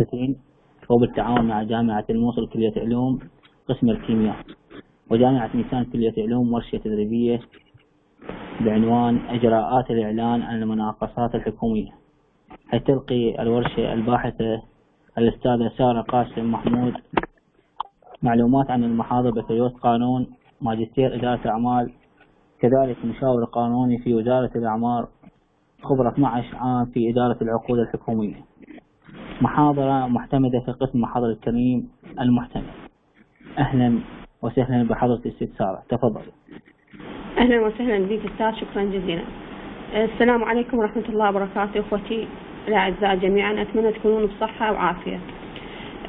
المؤسسين وبالتعاون مع جامعة الموصل كلية علوم قسم الكيمياء. وجامعة نيسان كلية علوم ورشة تدريبية بعنوان إجراءات الإعلان عن المناقصات الحكومية. حيث تلقي الورشة الباحثة الأستاذة سارة قاسم محمود معلومات عن المحاضر بكالوريوس قانون ماجستير إدارة أعمال كذلك مشاور قانوني في وزارة الأعمار خبرة 12 عام في إدارة العقود الحكومية؟ محاضرة محتمدة في قسم محاضر الكريم المحتمل أهلا وسهلا بحضرة الست سارة تفضل أهلا وسهلا بك أستاذ شكرا جزيلا. السلام عليكم ورحمة الله وبركاته إخوتي الأعزاء جميعا أتمنى تكونون بصحة وعافية.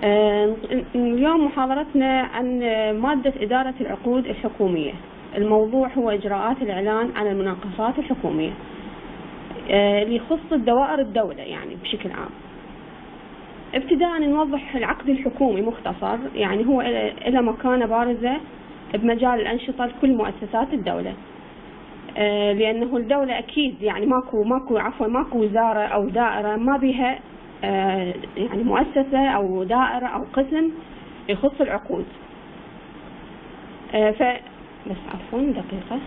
آه، اليوم محاضرتنا عن مادة إدارة العقود الحكومية. الموضوع هو إجراءات الإعلان عن المناقصات الحكومية. آه، اللي يخص الدوائر الدولة يعني بشكل عام. ابتداء نوضح العقد الحكومي مختصر يعني هو له مكانة بارزة بمجال الأنشطة لكل مؤسسات الدولة. آه، لأنه الدولة أكيد يعني ماكو ماكو عفوا ماكو وزارة أو دائرة ما بها آه، يعني مؤسسة أو دائرة أو قسم يخص العقود. آه، ف بس عفوا دقيقة.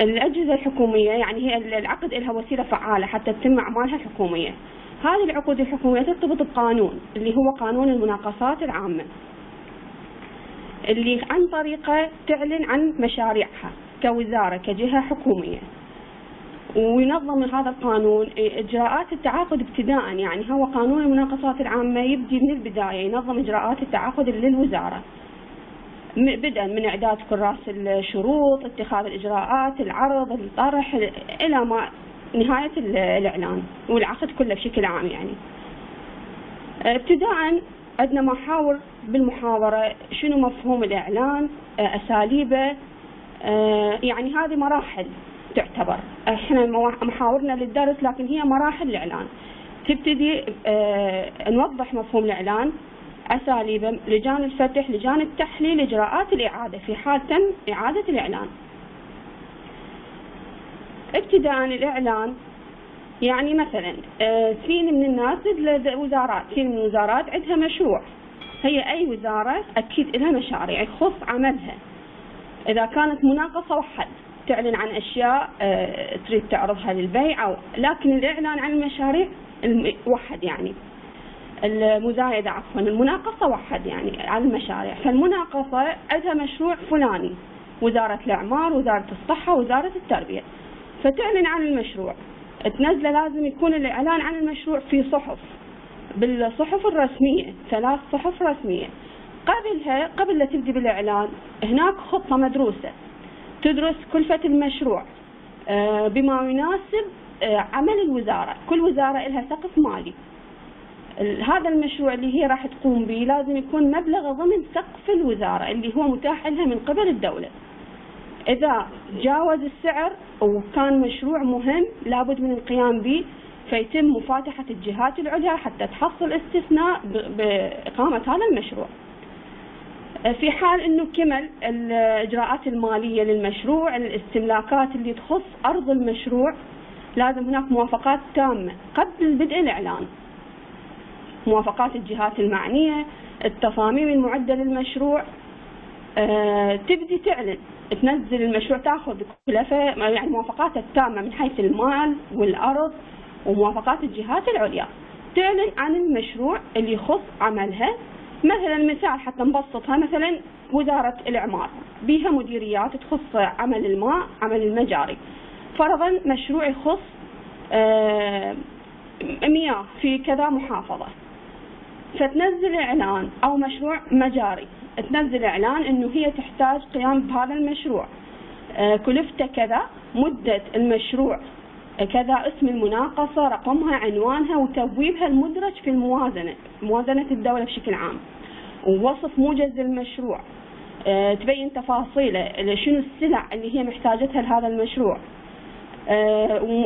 الأجهزة الحكومية يعني هي العقد لها وسيلة فعالة حتى تتم أعمالها الحكومية. هذه العقود الحكومية ترتبط بقانون اللي هو قانون المناقصات العامة اللي عن طريقة تعلن عن مشاريعها كوزارة كجهة حكومية. وينظم هذا القانون إجراءات التعاقد ابتداء يعني هو قانون المناقصات العامة يبدي من البداية ينظم إجراءات التعاقد للوزارة. بدءا من إعداد كراس الشروط اتخاذ الإجراءات العرض الطرح إلى ما نهاية الإعلان والعقد كله بشكل عام يعني. ابتداء عندنا محاور بالمحاضرة شنو مفهوم الإعلان آه، أساليبه آه، يعني هذه مراحل تعتبر. إحنا محاورنا للدرس لكن هي مراحل الإعلان. تبتدي آه، نوضح مفهوم الإعلان أساليبه لجان الفتح لجان التحليل إجراءات الإعادة في حال تم إعادة الإعلان. ابتداء الإعلان. يعني مثلا في من الناس وزارات. في من الوزارات عندها مشروع. هي أي وزارة أكيد لها مشاريع يخص عملها. إذا كانت مناقصة وحد تعلن عن أشياء آه، تريد تعرضها للبيع أو لكن الإعلان عن المشاريع وحد يعني. المزايدة عفوا المناقصة وحد يعني على المشاريع. فالمناقصة عندها مشروع فلاني. وزارة الأعمار وزارة الصحة وزارة التربية. فتعلن عن المشروع. تنزله لازم يكون الإعلان عن المشروع في صحف. بالصحف الرسمية ثلاث صحف رسمية. قبلها قبل لا تبدي بالإعلان هناك خطة مدروسة. تدرس كلفة المشروع. آه، بما يناسب آه، عمل الوزارة. كل وزارة لها سقف مالي. هذا المشروع اللي هي راح تقوم به لازم يكون مبلغ ضمن سقف الوزارة اللي هو متاح لها من قبل الدولة. إذا جاوز السعر وكان مشروع مهم لابد من القيام به فيتم مفاتحة الجهات العليا حتى تحصل استثناء بإقامة هذا المشروع. في حال أنه كمل الإجراءات المالية للمشروع الاستملاكات اللي تخص أرض المشروع لازم هناك موافقات تامة قبل بدء الإعلان. موافقات الجهات المعنية التصاميم المعدة للمشروع تبدي تعلن تنزل المشروع تاخذ كلفة يعني موافقات التامة من حيث المال والأرض وموافقات الجهات العليا. تعلن عن المشروع اللي يخص عملها مثلا مثال حتى نبسطها مثلا وزارة الإعمار. بها مديريات تخص عمل الماء عمل المجاري. فرضا مشروع يخص آه، مياه في كذا محافظة. فتنزل إعلان أو مشروع مجاري. تنزل إعلان أنه هي تحتاج قيام بهذا المشروع. آه، كلفته كذا مدة المشروع كذا اسم المناقصة رقمها عنوانها وتبويبها المدرج في الموازنة موازنة الدولة بشكل عام. ووصف موجز للمشروع. أه تبين تفاصيله شنو السلع اللي هي محتاجتها لهذا المشروع.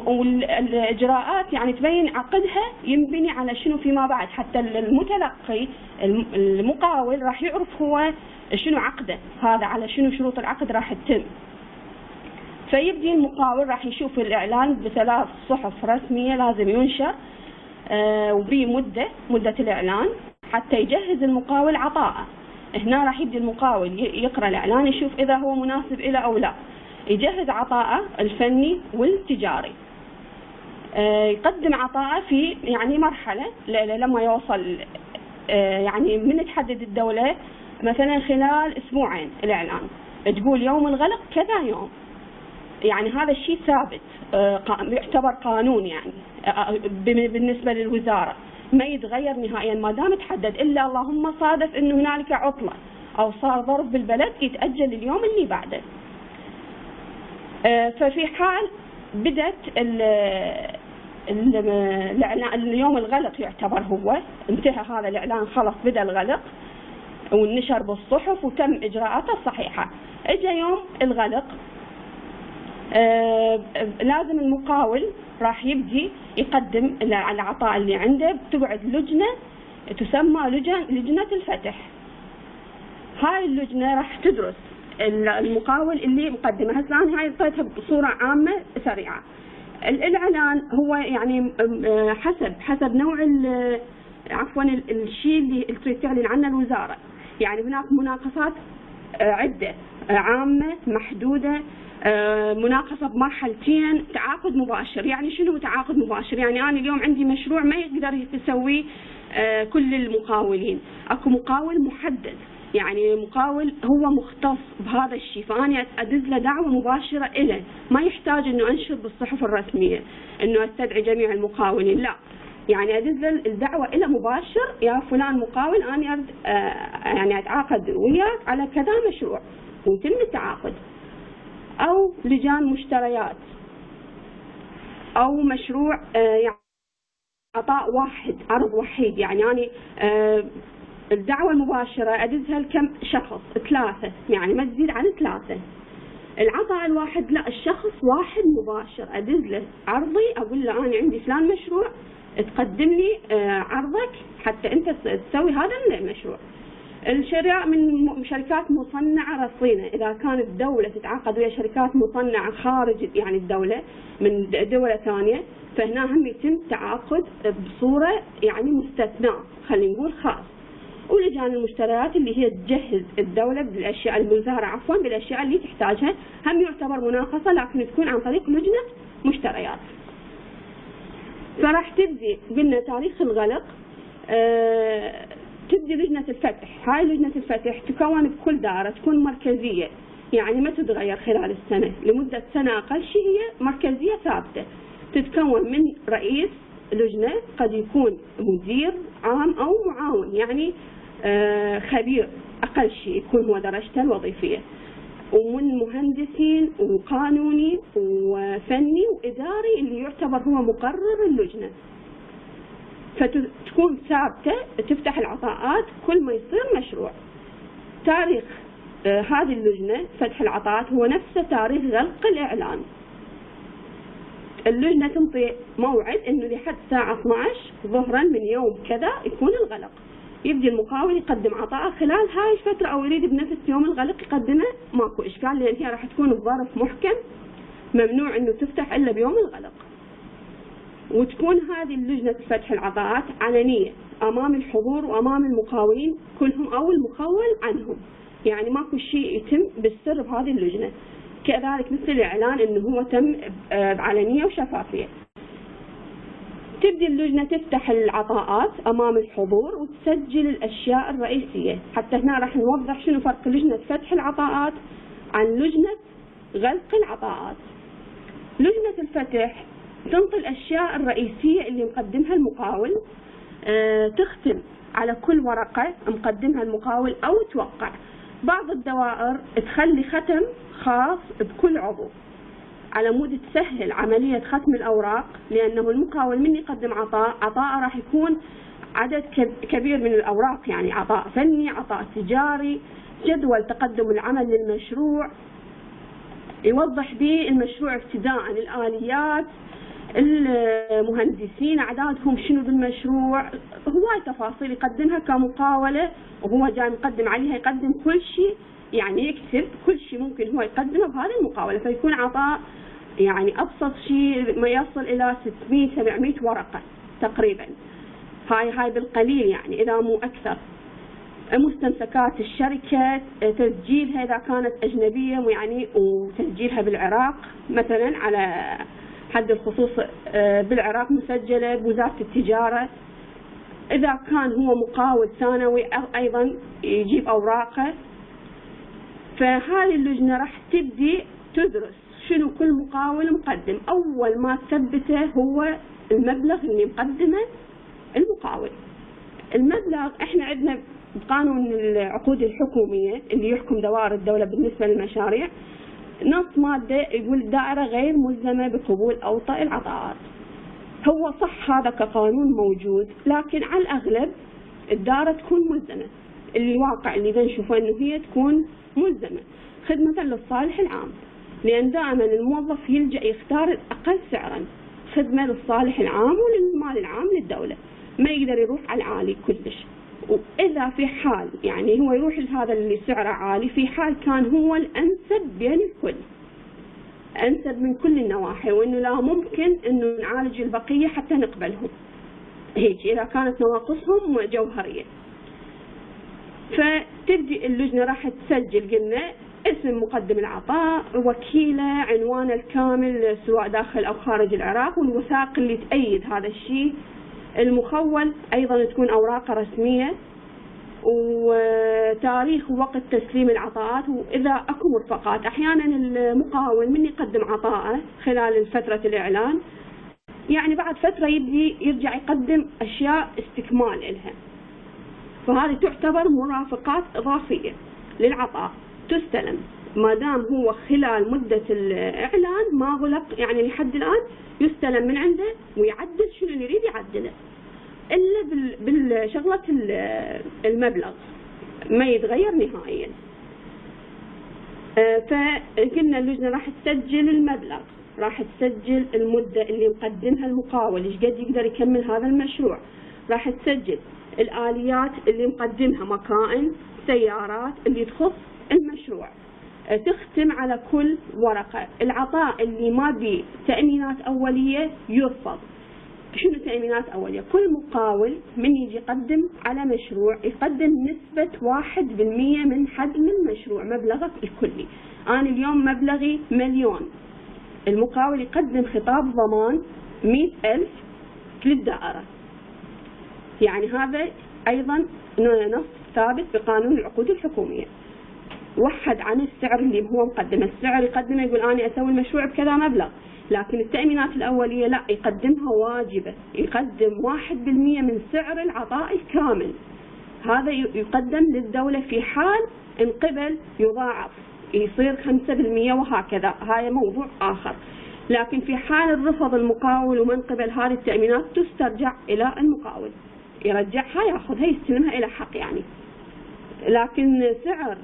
والإجراءات يعني تبين عقدها ينبني على شنو فيما بعد. حتى المتلقي المقاول راح يعرف هو شنو عقده. هذا على شنو شروط العقد راح تتم. فيبدي المقاول راح يشوف الإعلان بثلاث صحف رسمية لازم ينشر آه، وبمدة مدة الإعلان حتى يجهز المقاول عطاءه. هنا راح يبدي المقاول يقرأ الإعلان يشوف إذا هو مناسب له أو لا. يجهز عطاءه الفني والتجاري. آه، يقدم عطاءه في يعني مرحلة لما يوصل آه، يعني من تحدد الدولة مثلا خلال أسبوعين الإعلان تقول يوم الغلق كذا يوم. يعني هذا الشيء ثابت آه، يعتبر قانون يعني بالنسبة للوزارة. ما يتغير نهائيا ما دام تحدد إلا اللهم صادف أنه هنالك عطلة أو صار ظرف بالبلد يتأجل اليوم اللي بعده. ففي حال بدت اليوم الغلق يعتبر هو. انتهى هذا الإعلان خلص بدأ الغلق ونشر بالصحف وتم إجراءاته الصحيحة. اجى يوم الغلق. آه لازم المقاول راح يبدي يقدم العطاء اللي عنده بتقعد لجنة تسمى لجنة الفتح. هاي اللجنة راح تدرس. المقاول اللي مقدمة. هسه أنا هاي اعطيتها بصورة عامة سريعة. الإعلان هو يعني آه، حسب حسب نوع عفوا الشيء اللي تريد تعلن عنه الوزارة. يعني هناك مناقصات آه، عدة آه، عامة محدودة مناقصة بمرحلتين. تعاقد مباشر. يعني شنو تعاقد مباشر؟ يعني أنا اليوم عندي مشروع ما يقدر يسويه كل المقاولين. أكو مقاول محدد. يعني مقاول هو مختص بهذا الشيء فأنا أدز له دعوة مباشرة إليه ما يحتاج أنه أنشر بالصحف الرسمية أنه أستدعي جميع المقاولين لا. يعني أدز له الدعوة إلى مباشر يا فلان مقاول أنا أرد آه يعني أتعاقد وياك على كذا مشروع ويتم التعاقد. أو لجان مشتريات. أو مشروع آه يعني عطاء واحد عرض وحيد يعني أنا آه الدعوة المباشرة أدزها لكم شخص؟ ثلاثة. يعني ما تزيد عن ثلاثة. العطاء الواحد لا الشخص واحد مباشر. أدز له عرضي أقول له أنا عندي فلان مشروع تقدم لي آه، عرضك حتى أنت تسوي هذا المشروع. الشراء من شركات مصنعة رصينة. إذا كانت الدولة تتعاقد ويا شركات مصنعة خارج يعني الدولة من دولة ثانية فهنا هم يتم تعاقد بصورة يعني مستثناء خلينا نقول خاص. ولجان المشتريات اللي هي تجهز الدولة بالأشياء الوزارة عفوا بالأشياء اللي تحتاجها. هم يعتبر مناقصة لكن تكون عن طريق لجنة مشتريات. فراح تبدي قلنا تاريخ الغلق. أه تبدي لجنة الفتح. هاي لجنة الفتح تكون بكل دائرة تكون مركزية. يعني ما تتغير خلال السنة. لمدة سنة أقل شيء هي مركزية ثابتة. تتكون من رئيس لجنة قد يكون مدير عام أو معاون. يعني آه، خبير أقل شيء يكون هو درجته الوظيفية ومن مهندسين وقانوني وفني وإداري اللي يعتبر هو مقرر اللجنة. فتكون ثابتة تفتح العطاءات كل ما يصير مشروع. تاريخ آه، هذه اللجنة فتح العطاءات هو نفسه تاريخ غلق الإعلان. اللجنة تنطي موعد إنه لحد الساعة 12 ظهرا من يوم كذا يكون الغلق. يبدي المقاول يقدم عطاءه خلال هاي الفترة أو يريد بنفس يوم الغلق يقدمه. ماكو إشكال لأن هي راح تكون بظرف محكم ممنوع إنه تفتح إلا بيوم الغلق. وتكون هذه اللجنة فتح العطاءات علنية أمام الحضور وأمام المقاولين كلهم أو المخول عنهم. يعني ماكو شيء يتم بالسر بهذه اللجنة. كذلك مثل الإعلان أنه هو تم بعلنية وشفافية. تبدي اللجنة تفتح العطاءات أمام الحضور وتسجل الأشياء الرئيسية. حتى هنا راح نوضح شنو فرق لجنة فتح العطاءات عن لجنة غلق العطاءات. لجنة الفتح تنطي الأشياء الرئيسية اللي مقدمها المقاول أه تختم على كل ورقة مقدمها المقاول أو توقع. بعض الدوائر تخلي ختم خاص بكل عضو. على مود تسهل عملية ختم الأوراق لأنه المقاول من يقدم عطاء عطاء راح يكون عدد كبير من الأوراق يعني عطاء فني عطاء تجاري جدول تقدم العمل للمشروع يوضح به المشروع ابتداء الآليات المهندسين أعدادهم شنو بالمشروع هواي تفاصيل يقدمها كمقاولة وهو جاي مقدم عليها يقدم كل شيء. يعني يكتب كل شيء ممكن هو يقدمه بهذه المقاولة فيكون عطاء يعني أبسط شيء ما يصل إلى 600 700 ورقة تقريبا. هاي هاي بالقليل يعني إذا مو أكثر. مستمسكات الشركة تسجيلها إذا كانت أجنبية يعني وتسجيلها بالعراق. مثلا على حد الخصوص آه، بالعراق مسجلة بوزارة التجارة. إذا كان هو مقاول ثانوي أيضا يجيب أوراقه. فهذه اللجنة راح تبدي تدرس شنو كل مقاول مقدم. أول ما تثبته هو المبلغ اللي مقدمه المقاول. المبلغ إحنا عندنا بقانون العقود الحكومية اللي يحكم دوائر الدولة بالنسبة للمشاريع. نص مادة يقول الدائرة غير ملزمة بقبول أوطى العطاءات. هو صح هذا كقانون موجود لكن على الأغلب الدائرة تكون ملزمة. الواقع اللي نشوفه أنه هي تكون ملزمة خدمة للصالح العام. لأن دائما الموظف يلجأ يختار الأقل سعرا. خدمة للصالح العام وللمال العام للدولة. ما يقدر يروح على العالي كلش. وإذا في حال يعني هو يروح لهذا اللي سعره عالي في حال كان هو الأنسب بين الكل. أنسب من كل النواحي وإنه لا ممكن إنه نعالج البقية حتى نقبلهم. هيك إذا كانت نواقصهم جوهرية فتبدي اللجنة راح تسجل قلنا اسم مقدم العطاء وكيلة عنوانه الكامل سواء داخل أو خارج العراق والوثائق اللي تأيد هذا الشيء. المخول أيضا تكون أوراقه رسمية وتاريخ ووقت تسليم العطاءات. وإذا أكو مرفقات أحيانا المقاول من يقدم عطاءه خلال فترة الإعلان. يعني بعد فترة يبدي يرجع يقدم أشياء استكمال إلها. فهذه تعتبر مرافقات إضافية للعطاء. تستلم. ما دام هو خلال مدة الإعلان ما غلق يعني لحد الآن يستلم من عنده ويعدل شنو اللي يريد يعدله. إلا بالشغلة المبلغ. ما يتغير نهائيا. آه، فقلنا اللجنة راح تسجل المبلغ. راح تسجل المدة اللي مقدمها المقاول. إيش قد يقدر يكمل هذا المشروع؟ راح تسجل. الآليات اللي مقدمها مكائن سيارات اللي تخص المشروع. تختم على كل ورقة. العطاء اللي ما بي تأمينات أولية يرفض. شنو تأمينات أولية؟ كل مقاول من يجي يقدم على مشروع يقدم نسبة واحد بالمية من حجم المشروع مبلغك الكلي. أنا اليوم مبلغي مليون. المقاول يقدم خطاب ضمان مئة ألف للدائرة. يعني هذا أيضا نص ثابت بقانون العقود الحكومية. وحد عن السعر اللي هو مقدمه. السعر يقدمه يقول أنا أسوي المشروع بكذا مبلغ لكن التأمينات الأولية لا يقدمها واجبة. يقدم واحد بالمية من سعر العطاء الكامل. هذا يقدم للدولة في حال إن قبل يضاعف يصير خمسة بالمية وهكذا. هاي موضوع آخر. لكن في حال الرفض المقاول ومن قبل هذه التأمينات تسترجع إلى المقاول. يرجعها ياخذها يستلمها إلى حق يعني. لكن سعر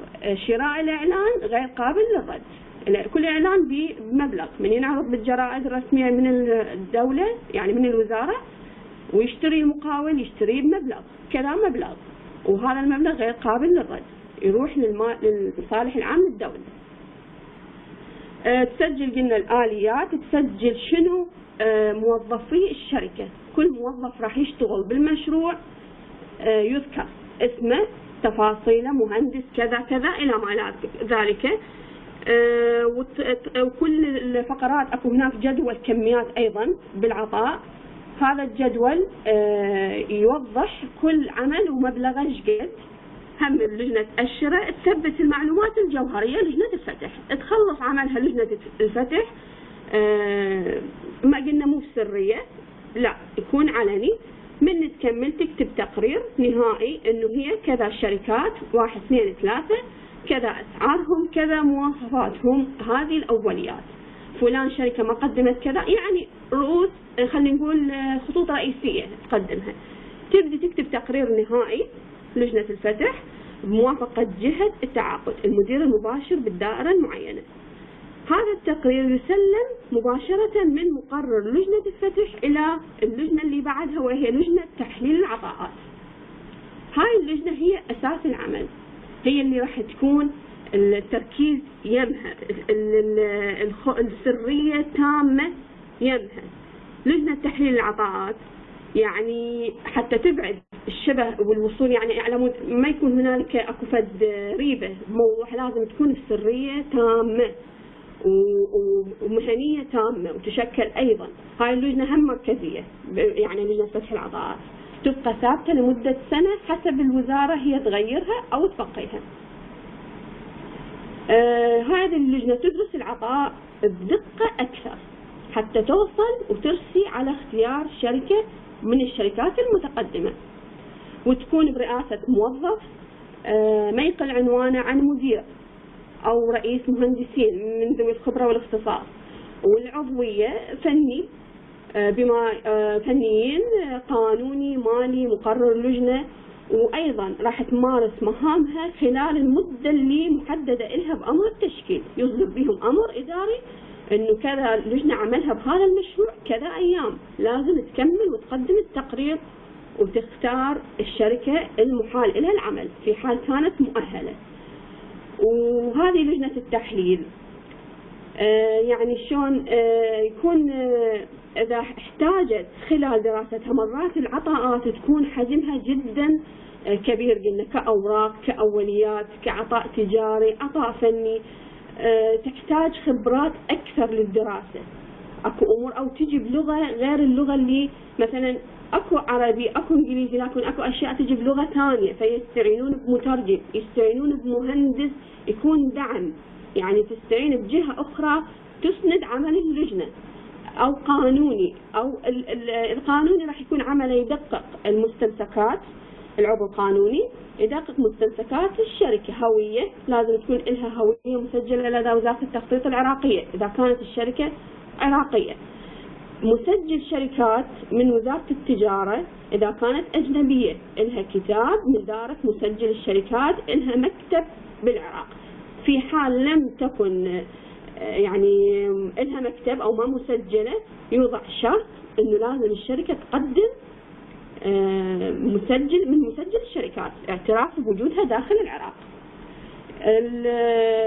شراء الإعلان غير قابل للرد. كل إعلان بمبلغ من ينعرض بالجرائد الرسمية من الدولة يعني من الوزارة ويشتري المقاول يشتريه بمبلغ كذا مبلغ. وهذا المبلغ غير قابل للرد يروح للصالح العام للدولة. أه تسجل قلنا الآليات تسجل شنو؟ موظفي الشركة. كل موظف راح يشتغل بالمشروع أه يذكر اسمه تفاصيله مهندس كذا كذا إلى ما ذلك. آه، وكل الفقرات أكو هناك جدول كميات أيضا بالعطاء. هذا الجدول آه، يوضح كل عمل ومبلغه إيش قد. هم لجنة الشراء تثبت المعلومات الجوهرية لجنة الفتح. تخلص عملها لجنة الفتح. آه، ما قلنا مو سرية لا يكون علني. من تكمل تكتب تقرير نهائي إنه هي كذا الشركات واحد اثنين ثلاثة كذا أسعارهم كذا مواصفاتهم هذه الأوليات. فلان شركة ما قدمت كذا يعني رؤوس خلينا نقول خطوط رئيسية تقدمها. تبدي تكتب تقرير نهائي لجنة الفتح بموافقة جهة التعاقد المدير المباشر بالدائرة المعينة. هذا التقرير يسلم مباشرة من مقرر لجنة الفتح إلى اللجنة اللي بعدها وهي لجنة تحليل العطاءات. هاي اللجنة هي أساس العمل. هي اللي راح تكون التركيز يمها السرية تامة يمها. لجنة تحليل العطاءات يعني حتى تبعد الشبه والوصول يعني على مود ما يكون هنالك أكو فد ريبة بموضوع لازم تكون السرية تامة. ومهنيه تامة وتشكل أيضا هاي اللجنه هم مركزية يعني لجنه فتح العطاءات تبقى ثابتة لمدة سنة حسب الوزارة هي تغيرها أو تبقيها. آه هذه اللجنه تدرس العطاء بدقة أكثر حتى توصل وترسي على اختيار شركة من الشركات المتقدمة. وتكون برئاسة موظف آه ما يقل عنوانه عن مدير أو رئيس مهندسين من ذوي الخبرة والاختصاص. والعضوية فني آه، بما آه، فنيين قانوني مالي مقرر لجنة وأيضا راح تمارس مهامها خلال المدة اللي محددة لها بأمر التشكيل يصدر بهم أمر إداري إنه كذا لجنة عملها بهذا المشروع كذا أيام. لازم تكمل وتقدم التقرير وتختار الشركة المحال لها العمل في حال كانت مؤهلة. وهذه لجنة التحليل. آه، يعني شلون آه، يكون آه، إذا احتاجت خلال دراستها مرات العطاءات تكون حجمها جدا كبير قلنا كأوراق كأوليات كعطاء تجاري عطاء فني. تحتاج خبرات أكثر للدراسة. أكو أمور أو تجي بلغة غير اللغة اللي مثلا اكو عربي اكو انجليزي لكن اكو اشياء تجي بلغه ثانية فيستعينون بمترجم يستعينون بمهندس يكون دعم. يعني تستعين بجهة أخرى تسند عمل اللجنه أو قانوني أو القانوني راح يكون عمله يدقق المستمسكات العضو القانوني يدقق مستمسكات الشركة هوية لازم تكون لها هوية مسجلة لدى وزارة التخطيط العراقية إذا كانت الشركة عراقية. مسجل شركات من وزارة التجارة إذا كانت أجنبية إلها كتاب من دارة مسجل الشركات إلها مكتب بالعراق. في حال لم تكن يعني إلها مكتب أو ما مسجلة يوضع شرط إنه لازم الشركة تقدم آه، مسجل من مسجل الشركات اعتراف بوجودها داخل العراق.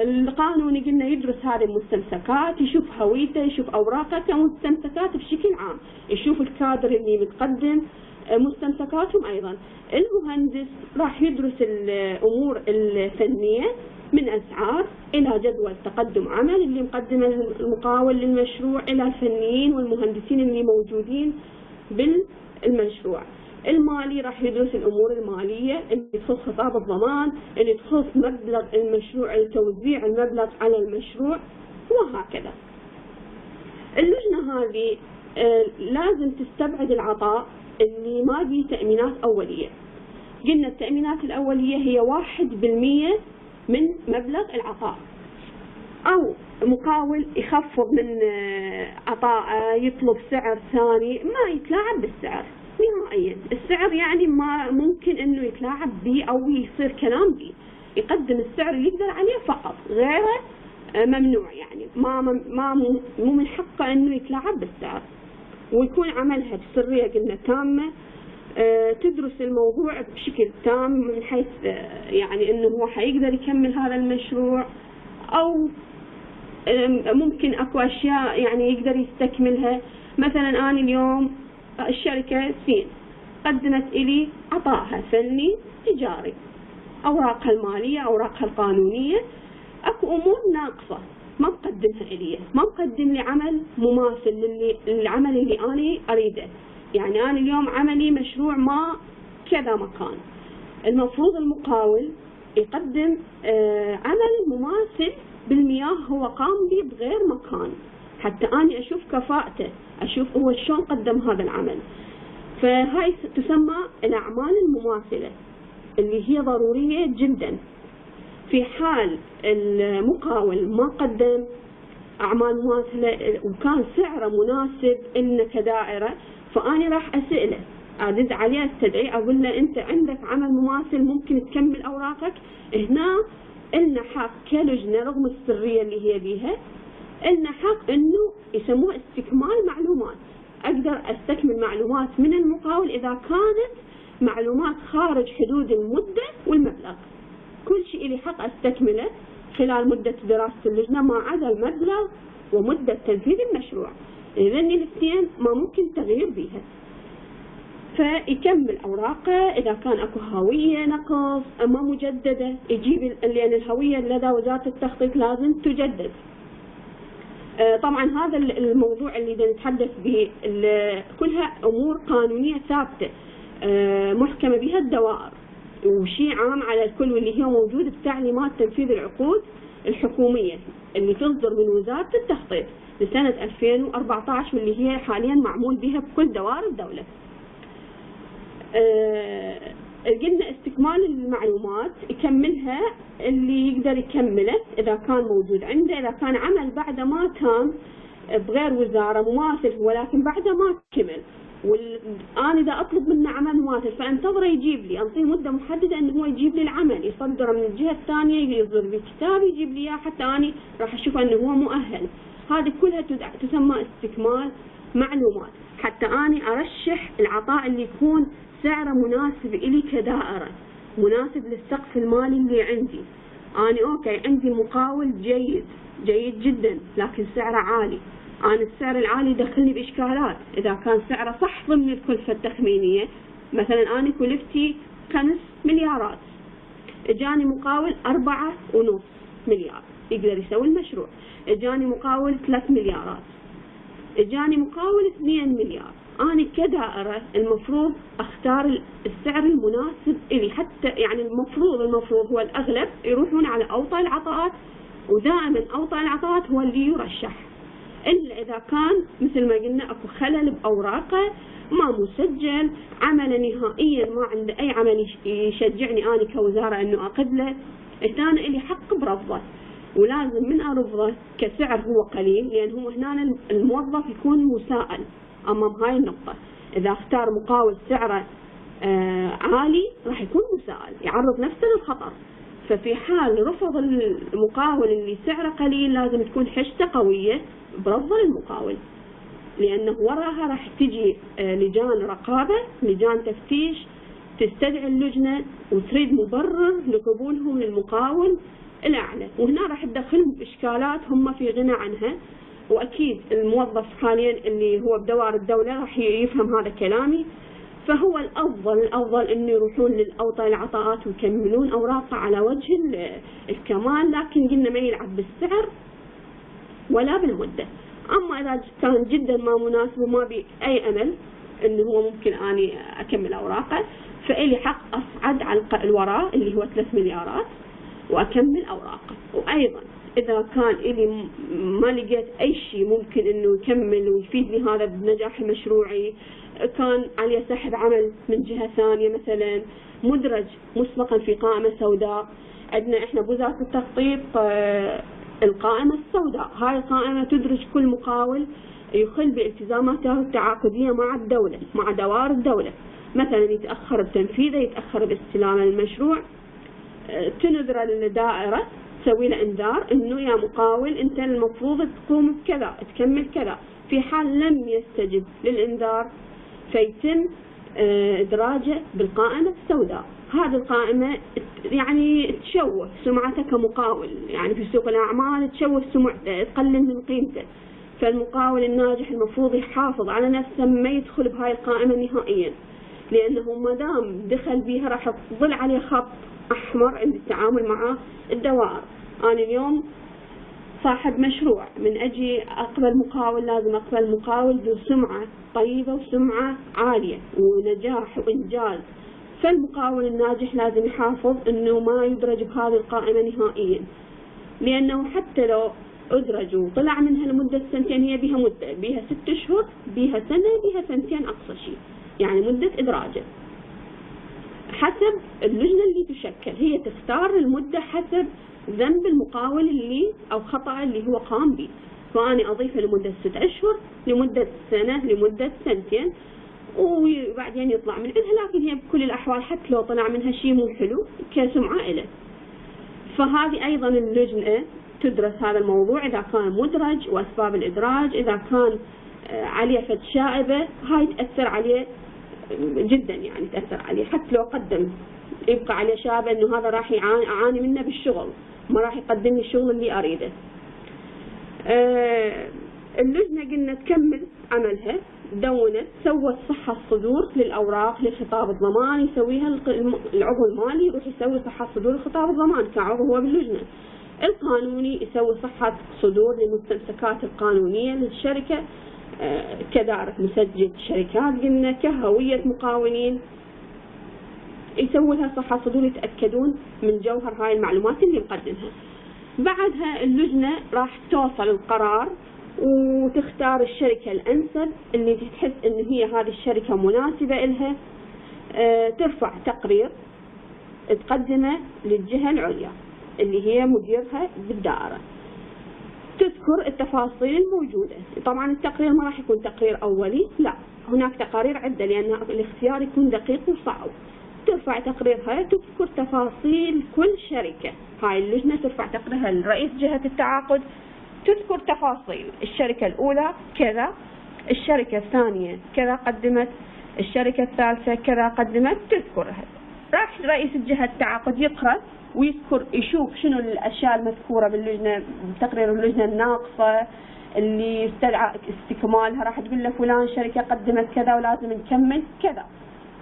القانوني قلنا يدرس هذه المستمسكات يشوف هويته يشوف اوراقه كمستمسكات بشكل عام. يشوف الكادر اللي متقدم مستمسكاتهم أيضا. المهندس راح يدرس الأمور الفنية من أسعار إلى جدول تقدم عمل اللي مقدمه المقاول للمشروع إلى الفنيين والمهندسين اللي موجودين بالمشروع. المالي راح يدرس الأمور المالية اللي تخص خطاب الضمان اللي تخص مبلغ المشروع توزيع المبلغ على المشروع وهكذا. اللجنة هذه آه، لازم تستبعد العطاء اللي ما به تأمينات أولية. قلنا التأمينات الأولية هي واحد بالمية من مبلغ العطاء. أو مقاول يخفض من آه، عطاءه يطلب سعر ثاني ما يتلاعب بالسعر. نهائيا السعر يعني ما ممكن إنه يتلاعب به أو يصير كلام به يقدم السعر اللي يقدر عليه فقط غيره آه، ممنوع يعني. ما ما مو من حقه إنه يتلاعب بالسعر. ويكون عملها بسرية قلنا تامة. آه، تدرس الموضوع بشكل تام من حيث آه، يعني إنه هو حيقدر يكمل هذا المشروع. أو ممكن أكو أشياء يعني يقدر يستكملها. مثلا أنا اليوم الشركة سين قدمت إلي عطاها فني تجاري. أوراقها المالية أوراقها القانونية. أكو أمور ناقصة. ما مقدمها إلي. ما مقدم لي عمل مماثل للي العمل اللي أنا أريده. يعني أنا اليوم عملي مشروع ما كذا مكان. المفروض المقاول يقدم آه عمل مماثل بالمياه هو قام به بغير مكان. حتى أنا أشوف كفاءته أشوف هو شلون قدم هذا العمل. فهاي تسمى الأعمال المماثلة اللي هي ضرورية جدا. في حال المقاول ما قدم أعمال مماثلة وكان سعره مناسب إنه كدائرة فأنا راح أسأله أدز عليه استدعي أقول له أنت عندك عمل مماثل ممكن تكمل أوراقك؟ هنا إلنا حق كلجنة رغم السرية اللي هي بيها إلنا حق إنه يسموه استكمال معلومات. أقدر أستكمل معلومات من المقاول إذا كانت معلومات خارج حدود المدة والمبلغ. كل شيء لي حق أستكمله خلال مدة دراسة اللجنة ما عدا المبلغ ومدة تنفيذ المشروع. لأن الاثنين ما ممكن تغيير بيها. فيكمل أوراقه. إذا كان أكو هوية نقص ما مجددة يجيب لأن الهوية لدى وزاره التخطيط لازم تجدد. آه، طبعا هذا الموضوع اللي نتحدث به كلها أمور قانونية ثابتة آه، محكمة بها الدوائر وشيء عام على الكل واللي هو موجود بتعليمات تنفيذ العقود الحكومية اللي تصدر من وزارة التخطيط لسنة 2014 واللي هي حاليا معمول بها بكل دوائر الدولة. قلنا استكمال المعلومات يكملها اللي يقدر يكمله إذا كان موجود عنده إذا كان عمل بعد ما تم بغير وزارة مماثل ولكن بعد ما كمل. وأنا إذا أطلب منه عمل مماثل فانتظره يجيب لي. انطيه مدة محددة انه هو يجيب لي العمل. يصدره من الجهه الثانية يصدر لي كتاب يجيب لي إياه حتى أني راح أشوف إنه هو مؤهل. هذه كلها تسمى استكمال معلومات. حتى أني أرشح العطاء اللي يكون سعره مناسب إلي كدائرة مناسب للسقف المالي اللي عندي. أنا أوكي عندي مقاول جيد جيد جدا لكن سعره عالي. أنا السعر العالي يدخلني بإشكالات. إذا كان سعره صح ضمن الكلفة التخمينية مثلا أنا كلفتي خمس مليارات. إجاني مقاول أربعة ونص مليار. يقدر يسوي المشروع. إجاني مقاول ثلاث مليارات. إجاني مقاول اثنين مليار. أنا كدائرة المفروض أختار السعر المناسب إلي. حتى يعني المفروض المفروض هو الأغلب يروحون على أوطى العطاءات ودائما أوطى العطاءات هو اللي يرشح. إلا إذا كان مثل ما قلنا أكو خلل بأوراقه ما مسجل عمله نهائيا ما عنده أي عمل يشجعني أنا كوزارة أنه أقبله أنا إلي حق برفضه. ولازم من أرفضه كسعر هو قليل لأن هو هنا الموظف يكون مسائل أمام هاي النقطة إذا أختار مقاول سعره آه عالي راح يكون مسائل يعرض نفسه للخطر. ففي حال رفض المقاول اللي سعره قليل لازم تكون حشتة قوية برفض المقاول. لأنه وراها راح تجي آه لجان رقابة لجان تفتيش تستدعي اللجنة وتريد مبرر لقبولهم للمقاول الأعلى. وهنا راح تدخلهم بإشكالات هم في غنى عنها. وأكيد الموظف حاليا اللي هو بدوار الدولة راح يفهم هذا كلامي. فهو الأفضل الأفضل إنه يروحون للاوطى العطاءات ويكملون أوراقه على وجه الكمال لكن قلنا ما يلعب بالسعر ولا بالمدة. أما إذا كان جدا ما مناسب وما بي أي أمل إنه هو ممكن أني أكمل أوراقه فإلي حق أصعد على الوراء اللي هو 3 مليارات وأكمل أوراقه. وأيضا إذا كان إلي ما لقيت أي شيء ممكن إنه يكمل ويفيدني هذا بنجاح مشروعي كان علي سحب عمل من جهة ثانية مثلا مدرج مسبقا في قائمة سوداء. عندنا إحنا بوزارة التخطيط آه، القائمة السوداء. هاي القائمة تدرج كل مقاول يخل بالتزاماته التعاقدية مع الدولة مع دوائر الدولة. مثلا يتأخر بتنفيذه يتأخر باستلام المشروع آه، تنذر الدائرة. تسوي له إنذار إنه يا مقاول أنت المفروض تقوم بكذا تكمل كذا. في حال لم يستجب للإنذار فيتم آه، إدراجه بالقائمة السوداء. هذه القائمة يعني تشوه سمعته كمقاول. يعني في سوق الأعمال تشوه سمعته تقلل من قيمته. فالمقاول الناجح المفروض يحافظ على نفسه ما يدخل بهاي القائمة نهائيا. لأنه ما دام دخل بها راح تظل عليه خط. أحمر عند التعامل مع الدوائر أنا اليوم صاحب مشروع. من أجي أقبل مقاول لازم أقبل مقاول ذو سمعة طيبة وسمعة عالية ونجاح وإنجاز. فالمقاول الناجح لازم يحافظ أنه ما يدرج بهذه القائمة نهائيا. لأنه حتى لو أدرج وطلع منها لمدة سنتين هي بها مدة بها ست أشهر بها سنة بها سنتين أقصى شيء. يعني مدة إدراجه. حسب اللجنة اللي تشكل. هي تختار المدة حسب ذنب المقاول اللي أو خطأ اللي هو قام به. فأنا أضيفه لمدة ست أشهر لمدة سنة لمدة سنتين وبعدين يطلع من عندها. لكن هي بكل الأحوال حتى لو طلع منها شيء مو حلو كسمعة إله فهذه أيضا اللجنة تدرس هذا الموضوع. إذا كان مدرج وأسباب الإدراج إذا كان آه، عليه فد شائبة هاي تأثر عليه جدا يعني تأثر عليه حتى لو قدم يبقى عليه شابه إنه هذا راح يعاني منه بالشغل ما راح يقدم لي الشغل اللي أريده. آه اللجنة قلنا تكمل عملها دونت سوت صحة صدور للأوراق للخطاب الضمان يسويها العضو المالي يروح يسوي صحة صدور الخطاب الضمان كعضو هو باللجنة القانوني يسوي صحة صدور للمستمسكات القانونية للشركة كدارة مسجل شركات قلنا كهوية مقاولين يسوي لها صحة صدور يتأكدون من جوهر هاي المعلومات اللي مقدمها. بعدها اللجنة راح توصل القرار وتختار الشركة الأنسب اللي تحس إن هي هذه الشركة مناسبة إلها. آه، ترفع تقرير تقدمه للجهة العليا اللي هي مديرها بالدائرة تذكر التفاصيل الموجودة طبعا التقرير ما راح يكون تقرير أولي لا. هناك تقارير عدة لأن الاختيار يكون دقيق وصعب. ترفع تقريرها تذكر تفاصيل كل شركة. هاي اللجنة ترفع تقريرها لرئيس جهة التعاقد. تذكر تفاصيل. الشركة الأولى كذا الشركة الثانية كذا قدمت الشركة الثالثة كذا قدمت تذكرها. راح رئيس جهة التعاقد يقرأ ويذكر يشوف شنو الأشياء المذكورة باللجنة بتقرير اللجنة الناقصة اللي استدعى استكمالها راح تقول له فلان شركة قدمت كذا ولازم نكمل كذا.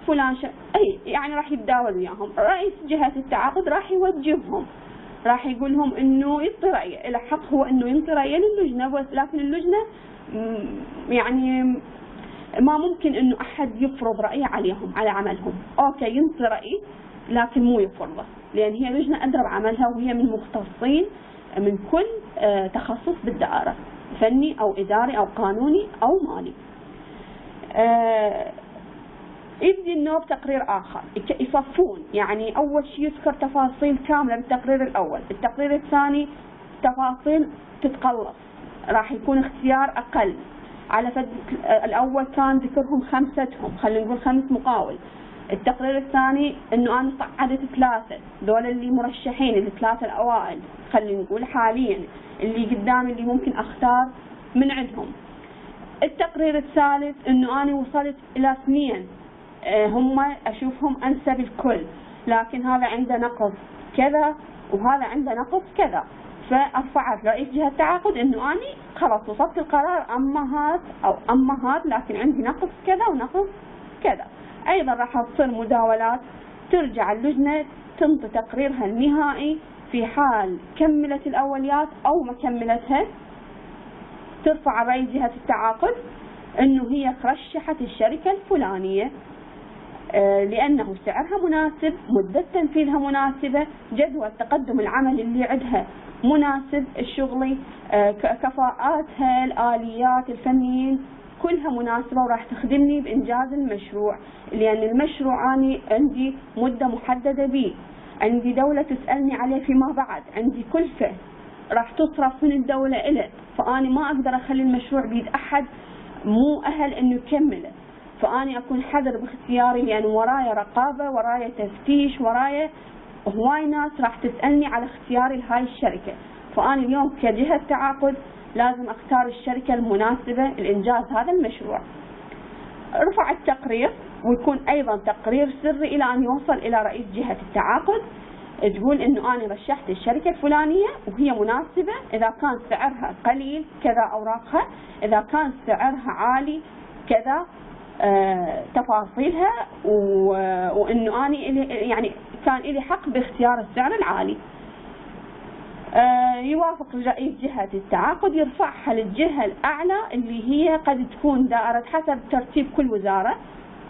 فلان ش... أي يعني راح يتداول وياهم. رئيس جهة التعاقد راح يوجههم راح يقول لهم إنه ينطي رايه له حق هو إنه ينطي رايه للجنة لكن اللجنة يعني ما ممكن إنه أحد يفرض رايه عليهم على عملهم. أوكي ينطي رأي لكن مو يفرضه. لأن هي لجنة أدرى بعملها وهي من مختصين من كل آه، تخصص بالدائره فني أو إداري أو قانوني أو مالي. آه، يدي النوب تقرير آخر. يصفون. يعني أول شيء يذكر تفاصيل كاملة بالتقرير الأول. التقرير الثاني تفاصيل تتقلص. راح يكون اختيار أقل. على فد الأول كان ذكرهم خمستهم خلينا نقول خمس مقاول. التقرير الثاني إنه أنا صعدت ثلاثة دول اللي مرشحين الثلاثه الأوائل خلينا نقول حاليا اللي قدامي اللي ممكن أختار من عندهم. التقرير الثالث إنه أنا وصلت إلى اثنين. آه، هم أشوفهم أنسب الكل لكن هذا عنده نقص كذا وهذا عنده نقص كذا. فأرفعت رئيس جهة التعاقد إنه أني خلاص وصلت القرار أو أما هذا لكن عندي نقص كذا ونقص كذا. أيضا راح تصير مداولات ترجع اللجنة تنطي تقريرها النهائي في حال كملت الأوليات أو ما كملتها. ترفع رئيس جهة التعاقد إنه هي رشحت الشركة الفلانية. آه، لأنه سعرها مناسب مدة تنفيذها مناسبة جدول تقدم العمل اللي عندها مناسب الشغلي آه، كفاءاتها الآليات الفنيين كلها مناسبة وراح تخدمني بإنجاز المشروع لأن المشروع أنا عندي مدة محددة به عندي دولة تسألني عليه فيما بعد عندي كلفة راح تصرف من الدولة إليه فأنا ما أقدر أخلي المشروع بيد أحد مو أهل إنه يكمله. فأني أكون حذر باختياري لأن ورايا رقابة ورايا تفتيش ورايا هواي ناس راح تسألني على اختياري لهاي الشركة. فأنا اليوم كجهة تعاقد لازم أختار الشركة المناسبة لإنجاز هذا المشروع. رفع التقرير ويكون أيضا تقرير سري إلى أن يوصل إلى رئيس جهة التعاقد. تقول إنه أنا رشحت الشركة الفلانية وهي مناسبة إذا كان سعرها قليل كذا أوراقها إذا كان سعرها عالي كذا تفاصيلها وإنه أني يعني كان لي حق باختيار السعر العالي. آه، يوافق رئيس جهة التعاقد يرفعها للجهة الأعلى اللي هي قد تكون دائرة حسب ترتيب كل وزارة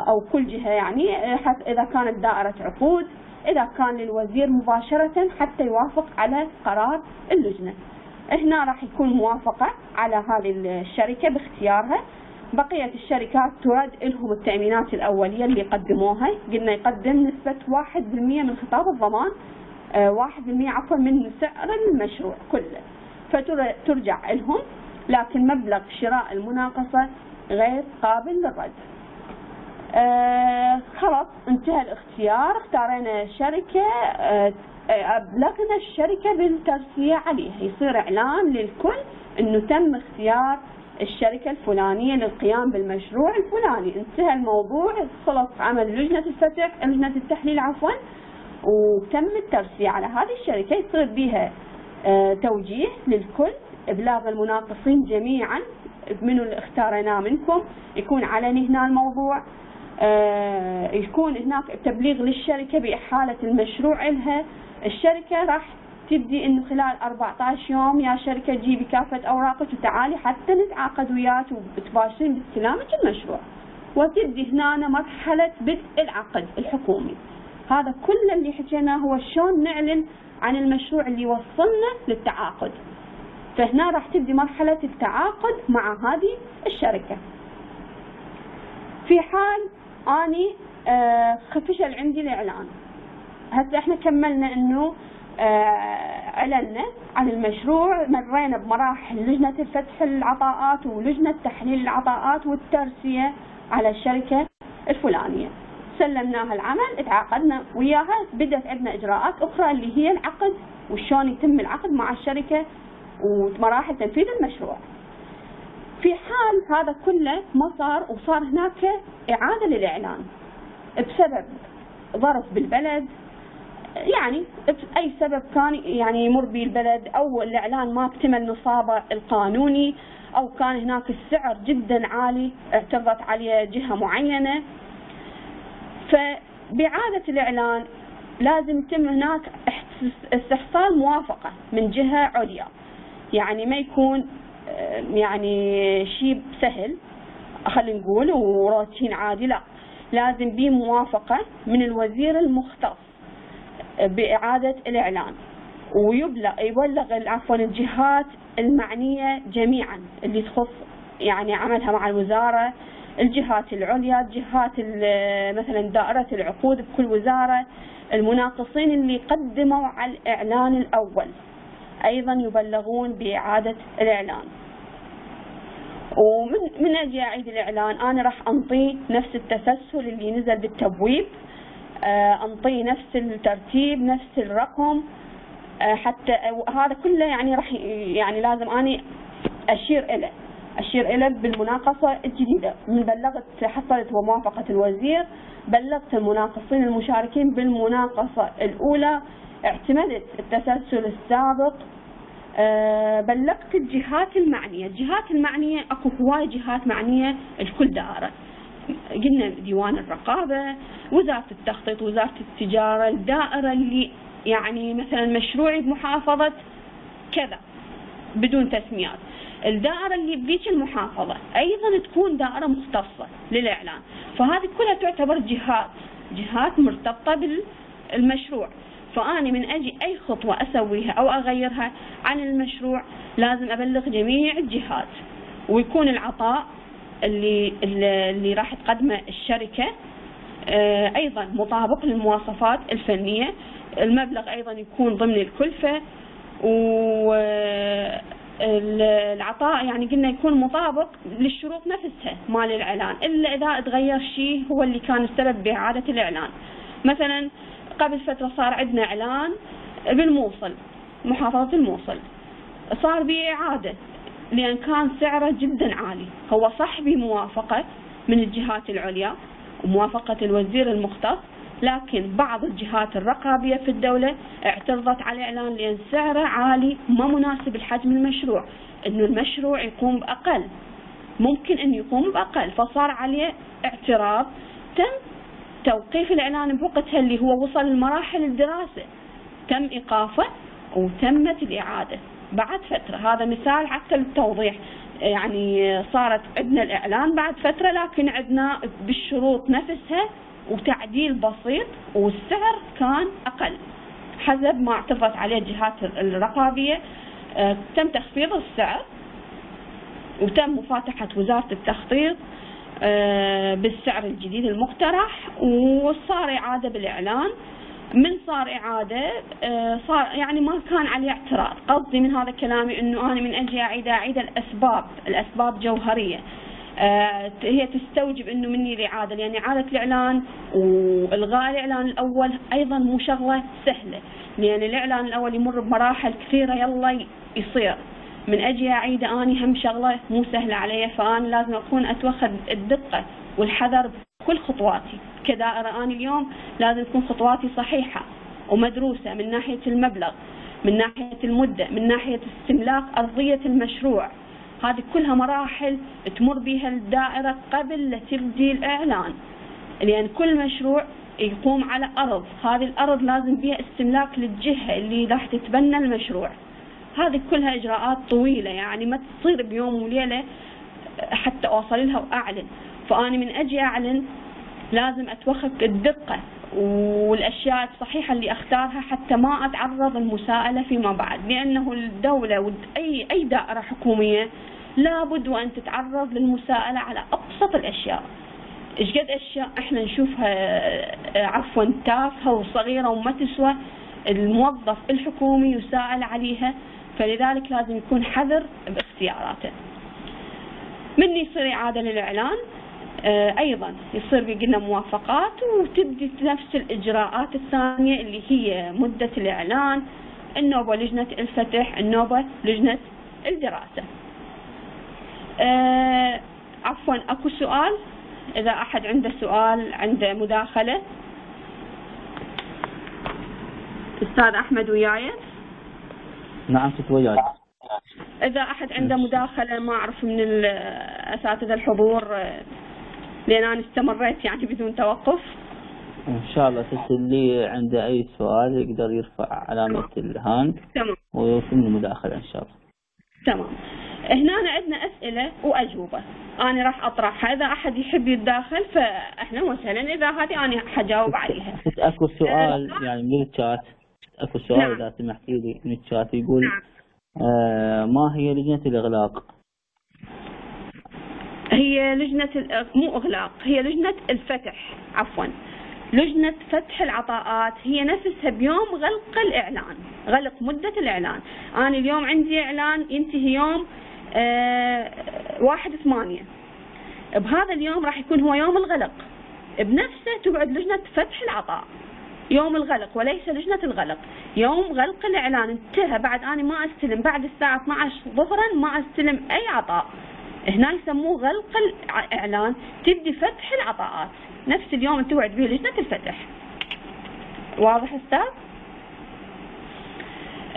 أو كل جهة يعني آه، إذا كانت دائرة عقود إذا كان للوزير مباشرة حتى يوافق على قرار اللجنة هنا راح يكون موافقة على هذه الشركة باختيارها بقية الشركات تراد لهم التأمينات الأولية اللي قدموها قلنا يقدم نسبة 1% من خطاب الضمان 1% آه، عفوا من سعر المشروع كله. فترجع لهم لكن مبلغ شراء المناقصة غير قابل للرد. آه خلاص انتهى الاختيار. اختارينا شركة آه أبلغنا الشركة بالترسية عليها. يصير إعلان للكل أنه تم اختيار الشركة الفلانية للقيام بالمشروع الفلاني. انتهى الموضوع خلص عمل لجنة الفتح لجنة التحليل عفوا وتم الترسية على هذه الشركة. يصير بها آه توجيه للكل إبلاغ المناقصين جميعا. منو اللي اختارناه منكم؟ يكون علني هنا الموضوع آه، يكون هناك تبليغ للشركة بإحالة المشروع لها. الشركة راح تبدي إنه خلال 14 يوم يا شركة جيبي كافة أوراقك وتعالي حتى نتعاقد وياك وتباشرين باستلامك المشروع. وتبدي هنا مرحلة بدء العقد الحكومي. هذا كل اللي حكيناه هو شلون نعلن عن المشروع اللي وصلنا للتعاقد. فهنا راح تبدي مرحلة التعاقد مع هذه الشركة. في حال أني آه فشل عندي الإعلان. هسه إحنا كملنا إنه اعلنا عن المشروع مرينا بمراحل لجنة فتح العطاءات ولجنة تحليل العطاءات والترسية على الشركة الفلانية. سلمناها العمل تعاقدنا وياها بدأت عندنا إجراءات أخرى اللي هي العقد وشلون يتم العقد مع الشركة ومراحل تنفيذ المشروع. في حال هذا كله ما صار وصار هناك إعادة للإعلان بسبب ظرف بالبلد يعني أي سبب كان يعني يمر به البلد أو الإعلان ما اكتمل نصابه القانوني أو كان هناك السعر جدا عالي اعترضت عليه جهة معينة. فبإعادة الإعلان لازم يتم هناك استحصال موافقة من جهة عليا. يعني ما يكون يعني شيء سهل خلينا نقول وروتين عادي لا. لازم به موافقة من الوزير المختص. بإعادة الإعلان. ويبلغ يبلغ عفوا الجهات المعنية جميعا اللي تخص يعني عملها مع الوزارة الجهات العليا جهات مثلا دائرة العقود بكل وزارة المناقصين اللي قدموا على الإعلان الأول. أيضا يبلغون بإعادة الإعلان. ومن من أجي أعيد الإعلان أنا راح أنطيه نفس التسلسل اللي نزل بالتبويب. آه، أنطيه نفس الترتيب نفس الرقم آه، حتى هذا كله يعني راح يعني لازم أني أشير إليه أشير إليه بالمناقصة الجديدة. من بلغت حصلت وموافقة الوزير بلغت المناقصين المشاركين بالمناقصة الأولى اعتمدت التسلسل السابق بلغت الجهات المعنية. الجهات المعنية أكو هواي جهات معنية الكل دائرة قلنا ديوان الرقابة وزارة التخطيط وزارة التجارة الدائرة اللي يعني مثلا مشروعي بمحافظة كذا بدون تسميات. الدائرة اللي بذيك المحافظة أيضا تكون دائرة مختصة للإعلان. فهذه كلها تعتبر جهات جهات مرتبطة بالمشروع. فأنا من أجي أي خطوة أسويها أو أغيرها عن المشروع لازم أبلغ جميع الجهات ويكون العطاء اللي اللي راح تقدمه الشركة آه، أيضا مطابق للمواصفات الفنية. المبلغ أيضا يكون ضمن الكلفة و العطاء يعني قلنا يكون مطابق للشروط نفسها مال الإعلان إلا إذا تغير شيء هو اللي كان السبب بإعادة الإعلان. مثلا قبل فترة صار عندنا إعلان بالموصل محافظة الموصل صار بإعادة لأن كان سعره جدا عالي. هو صح بموافقة من الجهات العليا وموافقة الوزير المختص لكن بعض الجهات الرقابية في الدولة اعترضت على الإعلان لأن سعره عالي ما مناسب لحجم المشروع. أنه المشروع يقوم بأقل. ممكن أن يقوم بأقل. فصار عليه اعتراض تم توقيف الإعلان بوقتها اللي هو وصل لمراحل الدراسة. تم إيقافه وتمت الإعادة. بعد فترة هذا مثال حتى للتوضيح. يعني صارت عندنا الإعلان بعد فترة لكن عندنا بالشروط نفسها وتعديل بسيط والسعر كان أقل. حسب ما اعترضت عليه الجهات الرقابية آه، تم تخفيض السعر وتم مفاتحة وزارة التخطيط آه، بالسعر الجديد المقترح وصار إعادة بالإعلان. من صار إعادة آه، صار يعني ما كان عليه اعتراض قصدي من هذا كلامي أنه أنا من أجي أعيد أعيد الأسباب الأسباب جوهرية. آه، هي تستوجب إنه مني الإعادة لأن إعادة الإعلان وإلغاء الإعلان الأول أيضا مو شغلة سهلة. لأن الإعلان الأول يمر بمراحل كثيرة يلا يصير. من أجي اعيده اني هم شغلة مو سهلة علي فأنا لازم أكون أتوخذ الدقة والحذر بكل خطواتي. كدائره اني اليوم لازم تكون خطواتي صحيحة ومدروسة من ناحية المبلغ من ناحية المدة من ناحية استملاك أرضية المشروع. هذه كلها مراحل تمر بها الدائرة قبل لا تبدي الإعلان. لأن كل مشروع يقوم على أرض. هذه الأرض لازم فيها استملاك للجهة اللي راح تتبنى المشروع. هذه كلها إجراءات طويلة يعني ما تصير بيوم وليلة حتى أوصل لها وأعلن. فأنا من أجي أعلن لازم أتوخك الدقة والأشياء الصحيحة اللي أختارها حتى ما أتعرض المساءلة فيما بعد لأنه الدولة وأي أي دائرة حكومية لابد وأن تتعرض للمساءلة على أبسط الأشياء إيش قد أشياء إحنا نشوفها عفوا تافهة وصغيرة وما تسوى الموظف الحكومي يساءل عليها فلذلك لازم يكون حذر باختياراته. من يصير إعادة للإعلان آه، أيضا يصير قلنا موافقات وتبدي نفس الإجراءات الثانية اللي هي مدة الإعلان النوبة لجنة الفتح النوبة لجنة الدراسة. أه عفوا أكو سؤال؟ إذا أحد عنده سؤال عنده مداخلة؟ أستاذ أحمد وياي؟ نعم كنت وياي. إذا أحد عنده مداخلة ما أعرف من الاساتذه الحضور لأن أنا استمريت يعني بدون توقف. إن شاء الله اللي عنده أي سؤال يقدر يرفع علامة الهاند تمام. ويتم المداخله إن شاء الله. تمام. هنا عندنا أسئلة وأجوبة. أنا راح اطرحها اذا أحد يحب يتداخل؟ فاهلا وسهلا إذا هذه أنا حجاوب عليها. أكو سؤال يعني من الشات. أكو سؤال نعم. إذا سمحتي لي من الشات يقول نعم. آه ما هي لجنة الإغلاق؟ هي لجنة مو إغلاق هي لجنة الفتح عفوا. لجنة فتح العطاءات هي نفسها بيوم غلق الإعلان غلق مدة الإعلان. أنا اليوم عندي إعلان ينتهي يوم آه واحد ثمانية. بهذا اليوم راح يكون هو يوم الغلق. بنفسه تقعد لجنة فتح العطاء. يوم الغلق وليس لجنة الغلق. يوم غلق الإعلان انتهى. بعد أنا ما أستلم بعد الساعة 12 ظهرا ما أستلم أي عطاء. هنا يسموه غلق الإعلان. تبدي فتح العطاءات. نفس اليوم اللي توعد به لجنة الفتح واضح أستاذ؟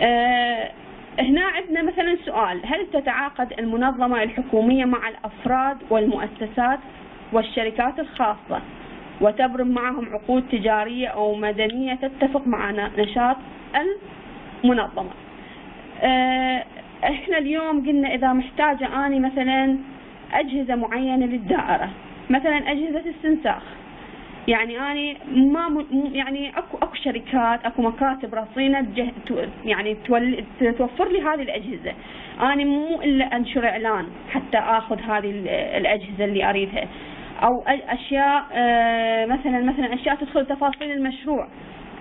آه هنا عندنا مثلا سؤال. هل تتعاقد المنظمة الحكومية مع الأفراد والمؤسسات والشركات الخاصة وتبرم معهم عقود تجارية أو مدنية تتفق مع نشاط المنظمة؟ آه، إحنا اليوم قلنا إذا محتاجة أني مثلا أجهزة معينة للدائرة مثلا أجهزة استنساخ يعني أنا ما م... يعني أكو أكو شركات أكو مكاتب رصينة جه... يعني تول... توفر لي هذه الأجهزة. أنا مو إلا أنشر إعلان حتى آخذ هذه الأجهزة اللي أريدها. أو أشياء آه، مثلا مثلا أشياء تدخل تفاصيل المشروع.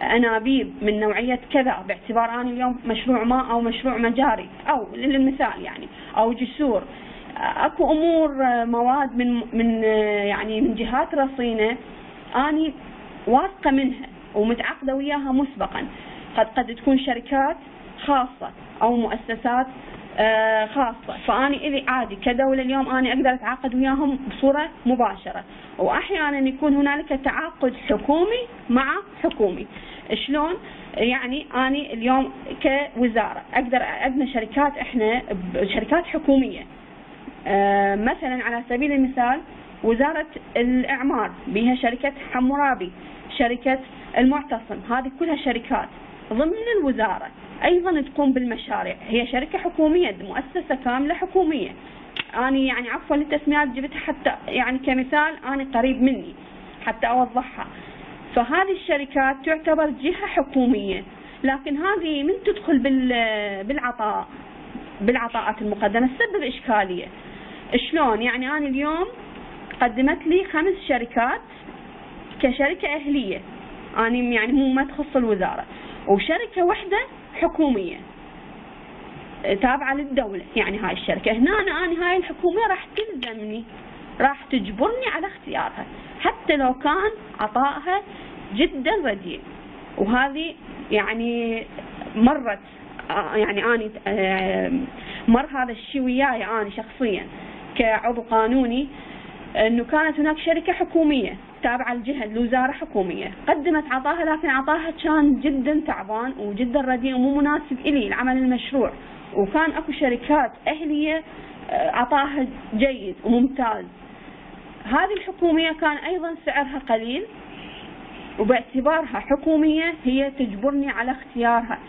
انابيب من نوعية كذا باعتبار أنا اليوم مشروع ماء أو مشروع مجاري أو للمثال يعني أو جسور. أكو أمور آه، مواد من من آه، يعني من جهات رصينة أني واثقة منها ومتعاقدة وياها مسبقا. قد قد تكون شركات خاصة أو مؤسسات خاصة. فأني إذا عادي كدولة اليوم أنا أقدر أتعاقد وياهم بصورة مباشرة. وأحيانا يكون هنالك تعاقد حكومي مع حكومي. شلون؟ يعني أنا اليوم كوزارة أقدر عندنا شركات إحنا شركات حكومية. آه، مثلا على سبيل المثال وزارة الإعمار بها شركة حمورابي شركة المعتصم هذه كلها شركات ضمن الوزارة. أيضا تقوم بالمشاريع. هي شركة حكومية مؤسسة كاملة حكومية. أنا يعني عفوا التسميات جبتها حتى يعني كمثال أنا قريب مني حتى أوضحها. فهذه الشركات تعتبر جهة حكومية. لكن هذه من تدخل بالعطاء بالعطاءات المقدمة. تسبب إشكالية. شلون؟ يعني أنا اليوم قدمت لي خمس شركات كشركة أهلية. أنا يعني مو ما تخص الوزارة. وشركة واحدة حكومية. تابعة للدولة يعني هاي الشركة. هنا أنا, أنا هاي الحكومية راح تلزمني راح تجبرني على اختيارها حتى لو كان عطائها جدا رديء. وهذه يعني مرت يعني أنا مر هذا الشيء وياي أنا شخصيا كعضو قانوني أنه كانت هناك شركة حكومية تابعة للجهه الوزارة حكومية. قدمت عطاها لكن عطاها كان جدا تعبان وجدا رديء ومو مناسب إلي العمل المشروع. وكان أكو شركات أهلية آه، عطاها جيد وممتاز. هذه الحكومية كان أيضا سعرها قليل وباعتبارها حكومية هي تجبرني على اختيارها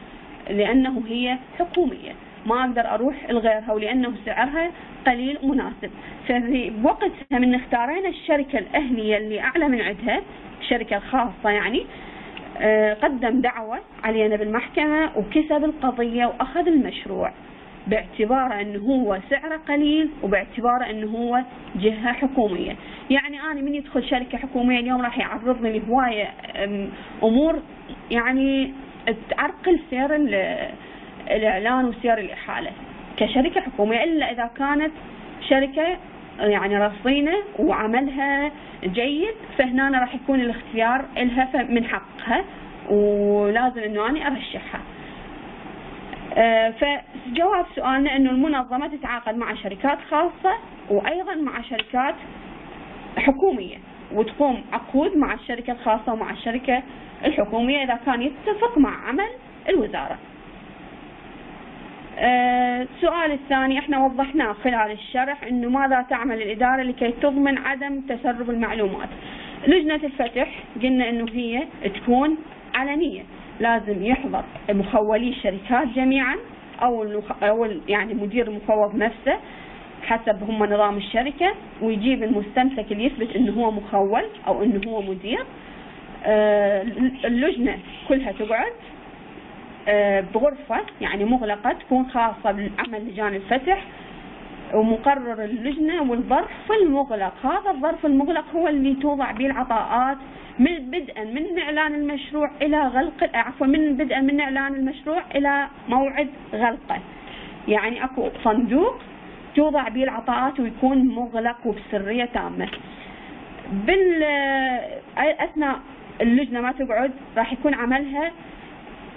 لأنه هي حكومية. ما أقدر أروح لغيرها ولأنه سعرها قليل مناسب. ففي وقتها من اختارينا الشركة الأهلية اللي أعلى من عندها الشركة الخاصة يعني آه، قدم دعوة علينا بالمحكمة وكسب القضية وأخذ المشروع باعتباره أنه هو سعره قليل وباعتباره أنه هو جهة حكومية. يعني أنا من يدخل شركة حكومية اليوم راح يعرضني لهواية أمور يعني تعرقل سير الإعلان وسير الإحالة كشركة حكومية إلا إذا كانت شركة يعني رصينة وعملها جيد فهنا راح يكون الاختيار لها من حقها ولازم إنه أنا أرشحها. آه، فجواب سؤالنا إنه المنظمة تتعاقد مع شركات خاصة وأيضا مع شركات حكومية وتقوم عقود مع الشركة الخاصة ومع الشركة الحكومية إذا كان يتفق مع عمل الوزارة. السؤال آه، الثاني إحنا وضحناه خلال الشرح إنه ماذا تعمل الإدارة لكي تضمن عدم تسرب المعلومات. لجنة الفتح قلنا إنه هي تكون علنية، لازم يحضر مخولي الشركات جميعا أو أو يعني مدير المفوض نفسه حسب هم نظام الشركة ويجيب المستمسك اللي يثبت إنه هو مخول أو إنه هو مدير. آه، اللجنة كلها تقعد بغرفة يعني مغلقة تكون خاصة بعمل لجان الفتح ومقرر اللجنة والظرف المغلق. هذا الظرف المغلق هو اللي توضع به العطاءات من بدءا من إعلان المشروع إلى غلق عفوا من بدءا من إعلان المشروع إلى موعد غلقه. يعني أكو صندوق توضع به العطاءات ويكون مغلق وبسرية تامة. بال أثناء اللجنة ما تقعد راح يكون عملها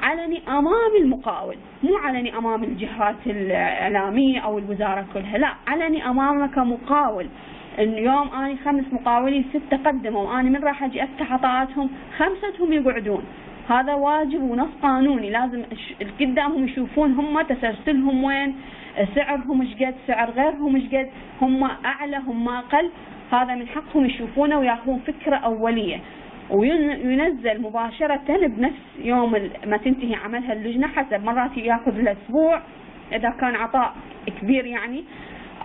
علني أمام المقاول مو علني أمام الجهات الإعلامية أو الوزارة كلها لا علني أمامك كمقاول انه يوم اني خمس مقاولين سته قدموا وأنا من راح أجي أفتح عطاءاتهم خمستهم يقعدون. هذا واجب ونص قانوني. لازم قدامهم يشوفون هم تسلسلهم وين سعرهم إيش قد سعر غيرهم إيش قد هم أعلى هم أقل. هذا من حقهم يشوفونه وياخذون فكرة أولية. وينزل مباشرة بنفس يوم ما تنتهي عملها اللجنة حسب مرات ياخذ له أسبوع إذا كان عطاء كبير يعني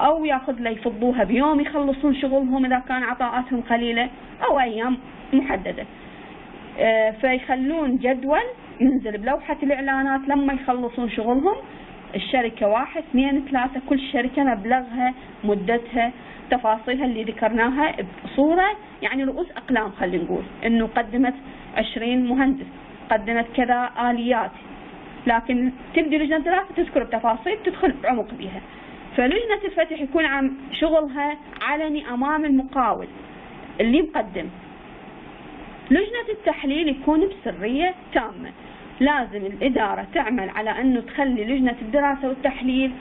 أو ياخذ له يفضوها بيوم يخلصون شغلهم إذا كان عطاءاتهم قليلة أو أيام محددة. آه، فيخلون جدول ينزل بلوحة الإعلانات لما يخلصون شغلهم الشركة واحد اثنين ثلاثة كل شركة مبلغها مدتها تفاصيلها اللي ذكرناها بصورة يعني رؤوس أقلام خلينا نقول إنه قدمت 20 مهندس قدمت كذا آليات. لكن تبدي لجنة الدراسة تذكر بتفاصيل تدخل بعمق بها. فلجنة الفتح يكون عم شغلها علني أمام المقاول اللي مقدم. لجنة التحليل يكون بسرية تامة. لازم الإدارة تعمل على أنه تخلي لجنة الدراسة والتحليل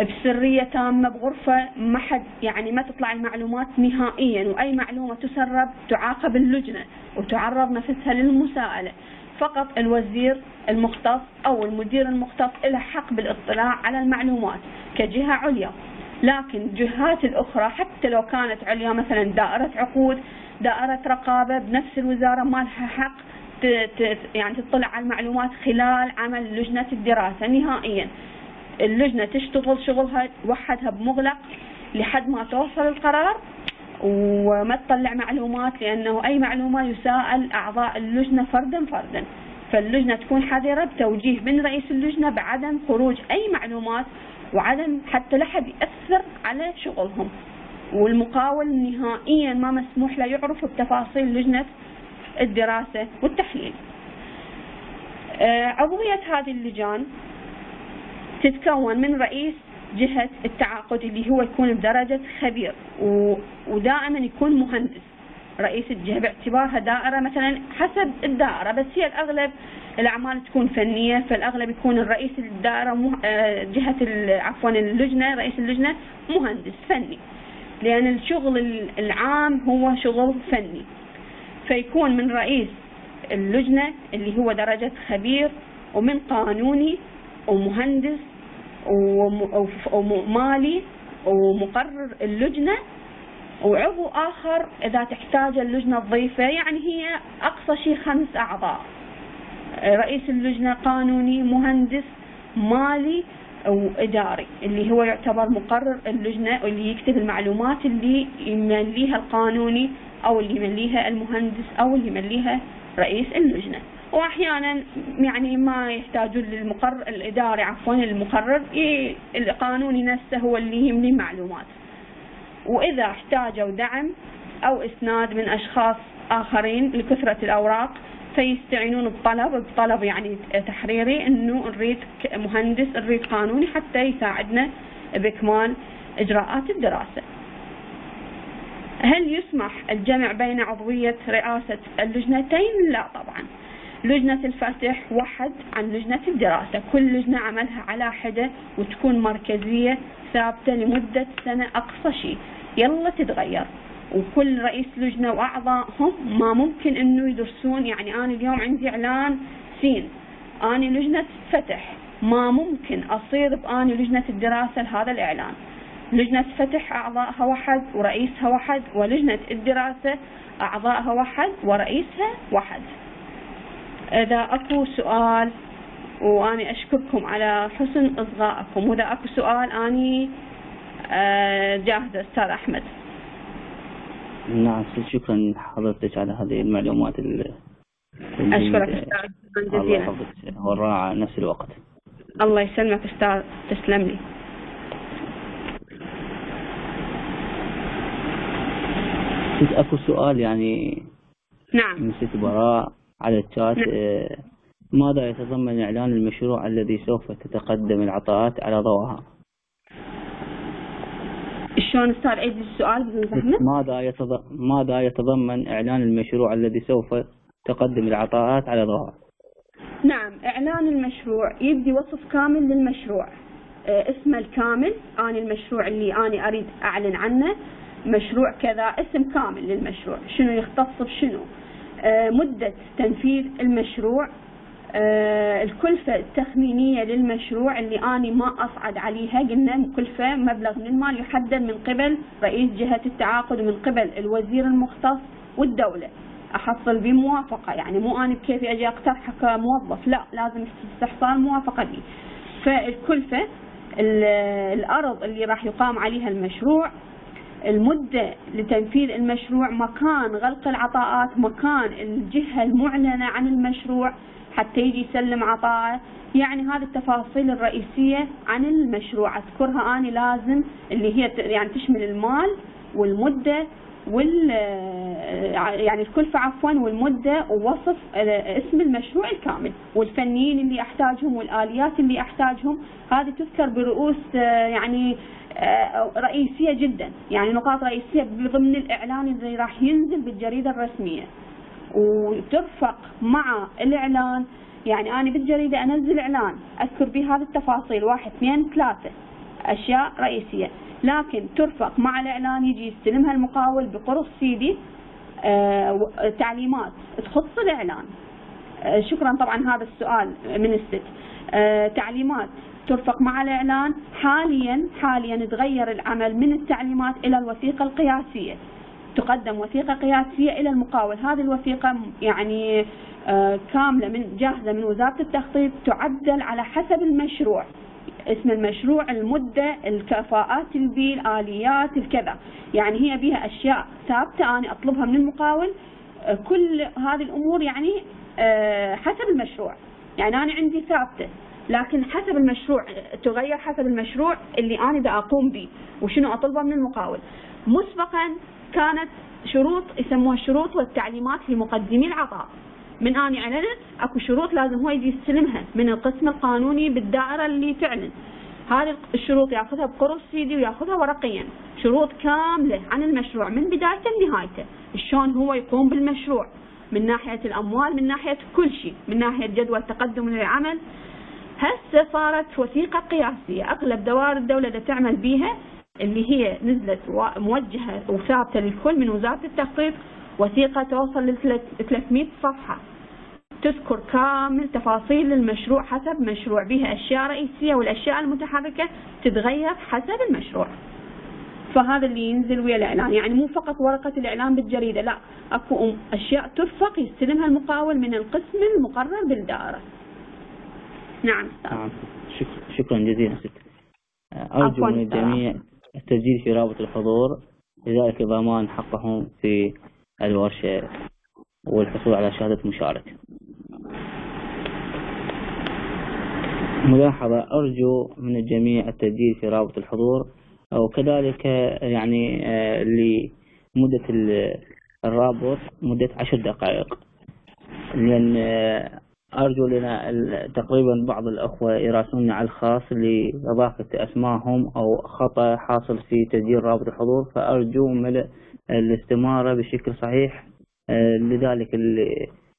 بسرية تامة بغرفة ما حد يعني ما تطلع المعلومات نهائيا وأي معلومة تسرب تعاقب اللجنة وتعرض نفسها للمساءلة. فقط الوزير المختص أو المدير المختص له حق بالاطلاع على المعلومات كجهة عليا. لكن الجهات الأخرى حتى لو كانت عليا مثلا دائرة عقود دائرة رقابة بنفس الوزارة ما لها حق يعني تطلع على المعلومات خلال عمل لجنة الدراسة نهائيا. اللجنة تشتغل شغلها وحدها بمغلق لحد ما توصل القرار وما تطلع معلومات لأنه أي معلومة يساءل أعضاء اللجنة فردا فردا. فاللجنة تكون حذرة بتوجيه من رئيس اللجنة بعدم خروج أي معلومات وعدم حتى لا حد يأثر على شغلهم. والمقاول نهائيا ما مسموح له يعرف بتفاصيل لجنة الدراسة والتحليل. آه، عضوية هذه اللجان تتكون من رئيس جهة التعاقد اللي هو يكون بدرجة خبير. ودائما يكون مهندس رئيس الجهة باعتبارها دائرة مثلا حسب الدائرة بس هي الأغلب الأعمال تكون فنية فالأغلب يكون الرئيس الدائرة مه... آه، جهة عفوا اللجنة رئيس اللجنة مهندس فني لأن الشغل العام هو شغل فني فيكون من رئيس اللجنة اللي هو درجة خبير ومن قانوني ومهندس ومالي ومقرر اللجنة وعضو آخر إذا تحتاج اللجنة تضيفه يعني هي أقصى شيء خمس أعضاء. رئيس اللجنة قانوني مهندس مالي وإداري اللي هو يعتبر مقرر اللجنة واللي يكتب المعلومات اللي يمليها القانوني أو اللي يمليها المهندس أو اللي يمليها رئيس اللجنة. واحيانا يعني ما يحتاجون للمقرر الاداري عفوا المقرر القانوني نفسه هو اللي يملي معلومات وإذا احتاجوا دعم أو إسناد من أشخاص آخرين لكثرة الأوراق فيستعينون بطلب بطلب يعني تحريري إنه نريد مهندس نريد قانوني حتى يساعدنا باكمال إجراءات الدراسة. هل يسمح الجمع بين عضوية رئاسة اللجنتين؟ لا طبعا. لجنة الفتح وحد عن لجنة الدراسة. كل لجنة عملها على حدة وتكون مركزية ثابتة لمدة سنة أقصى شيء. يلا تتغير. وكل رئيس لجنة وأعضائهم ما ممكن أنه يدرسون. يعني أنا اليوم عندي إعلان سين. أنا لجنة فتح. ما ممكن أصير بأني لجنة الدراسة لهذا الإعلان. لجنة فتح أعضائها وحد ورئيسها وحد ولجنة الدراسة أعضائها وحد ورئيسها وحد إذا أكو سؤال وأنا أشكركم على حسن إصغائكم وإذا أكو سؤال أني آه، جاهزة أستاذ أحمد. نعم شكرا حضرتك على هذه المعلومات اللي أشكرك أستاذ جزيلا. الله يحفظك والراعة نفس الوقت. الله يسلمك أستاذ تسلم لي. أكو سؤال يعني نعم. من ست براء على الشات نعم. آه، ماذا يتضمن إعلان المشروع الذي سوف تتقدم العطاءات على ضوءها؟ شلون أستاذ عيد السؤال بدون زحمه؟ ماذا ماذا يتضمن إعلان المشروع الذي سوف تقدم العطاءات على ضوءها؟ نعم إعلان المشروع يبدي وصف كامل للمشروع آه، اسمه الكامل آني المشروع اللي آني أريد أعلن عنه مشروع كذا اسم كامل للمشروع شنو يختص بشنو مدة تنفيذ المشروع. آه، الكلفة التخمينية للمشروع اللي أنا ما أصعد عليها. قلنا كلفة مبلغ من المال يحدد من قبل رئيس جهة التعاقد ومن قبل الوزير المختص والدولة. أحصل بموافقة يعني مو أنا بكيفي أجي أقترح كموظف لا لازم استحصال موافقة لي فالكلفة الأرض اللي راح يقام عليها المشروع المدة لتنفيذ المشروع مكان غلق العطاءات مكان الجهة المعلنة عن المشروع حتى يجي يسلم عطاءه يعني هذه التفاصيل الرئيسية عن المشروع. أذكرها أنا لازم اللي هي يعني تشمل المال والمدة وال يعني الكلفة عفوا والمدة ووصف اسم المشروع الكامل والفنيين اللي أحتاجهم والآليات اللي أحتاجهم. هذه تذكر برؤوس يعني رئيسية جدا. يعني نقاط رئيسية ضمن الإعلان اللي راح ينزل بالجريدة الرسمية. وترفق مع الإعلان. يعني أنا بالجريدة أنزل إعلان. أذكر به هذه التفاصيل. واحد اثنين ثلاثة. أشياء رئيسية. لكن ترفق مع الإعلان يجي يستلمها المقاول بقرص سيدي. آه تعليمات تخص الإعلان. آه شكرا طبعا هذا السؤال من الست. آه تعليمات. ترفق مع الإعلان. حاليا حاليا تغير العمل من التعليمات إلى الوثيقة القياسية. تقدم وثيقة قياسية إلى المقاول. هذه الوثيقة يعني آه كاملة من جاهزة من وزارة التخطيط. تعدل على حسب المشروع. اسم المشروع المدة الكفاءات البي الآليات الكذا. يعني هي بها أشياء ثابتة أنا أطلبها من المقاول. آه كل هذه الأمور يعني آه حسب المشروع. يعني أنا عندي ثابتة. لكن حسب المشروع تغير حسب المشروع اللي أنا دا أقوم به وشنو أطلبه من المقاول. مسبقا كانت شروط يسموها الشروط والتعليمات لمقدمي العطاء. من اني اعلنت أكو شروط لازم هو يجي يستلمها من القسم القانوني بالدائرة اللي تعلن. هذه الشروط يأخذها بقرص سيدي ويأخذها ورقيا. شروط كاملة عن المشروع من بدايته لنهايته. شلون هو يقوم بالمشروع؟ من ناحية الأموال من ناحية كل شيء من ناحية جدول تقدم للعمل. هسه صارت وثيقة قياسية. أغلب دوائر الدولة اللي تعمل بيها اللي هي نزلت موجهة وثابتة للكل من وزارة التخطيط وثيقة توصل ل 300 صفحة. تذكر كامل تفاصيل المشروع حسب مشروع بها أشياء رئيسية والأشياء المتحركة تتغير حسب المشروع. فهذا اللي ينزل ويا الإعلان. يعني مو فقط ورقة الإعلان بالجريدة لا أكو أشياء ترفق يستلمها المقاول من القسم المقرر بالدائرة نعم. نعم. شك- شكرا جزيلا ست أرجو من الجميع التسجيل في رابط الحضور لذلك ضمان حقهم في الورشة والحصول على شهادة مشاركة. ملاحظة أرجو من الجميع التسجيل في رابط الحضور وكذلك يعني آه، لمدة ال- الرابط مدة عشر دقائق. لأن آه، أرجو لنا تقريبا بعض الأخوة يراسلون على الخاص لإضافة أسمائهم أو خطأ حاصل في تسجيل رابط الحضور فأرجو ملء الاستمارة بشكل صحيح. آه، لذلك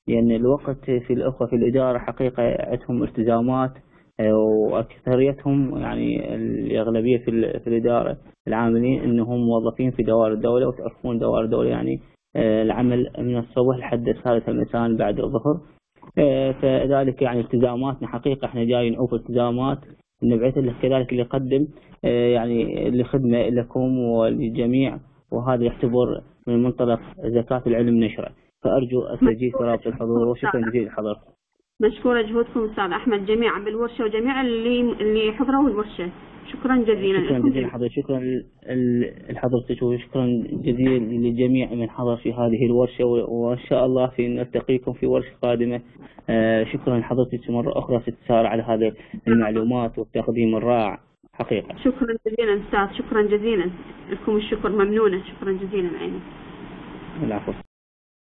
لأن الوقت في الأخوة في الإدارة حقيقة عندهم التزامات آه، وأكثريتهم يعني الأغلبية في في الإدارة العاملين أنهم موظفين في دوائر الدولة وتعرفون دوائر الدولة يعني آه، العمل من الصبح لحد الثالثة مساء بعد الظهر. فذلك يعني التزاماتنا. حقيقة إحنا جايين نعوف التزامات نبعث له كذلك اللي يقدم آه، يعني لخدمة لكم وللجميع وهذا يعتبر من منطلق زكاة العلم نشرة. فأرجو التسجيل في رابط الحضور وشكرا جزيلا لحضرتك. مشكورة جهودكم أستاذ أحمد جميعا بالورشة وجميع اللي اللي حضروا الورشة. شكرا جزيلا. شكرا جزيلا حضرتك. شكرا لحضرتك وشكرا جزيلا للجميع من حضر في هذه الورشة وإن شاء الله في نلتقيكم في ورشة قادمة. آه، شكرا لحضرتك مرة أخرى ست سارة على هذه المعلومات والتقديم الرائع. حقيقة. شكرا جزيلا أستاذ. شكرا جزيلا. لكم الشكر ممنونة. شكرا جزيلا. عيني العفو.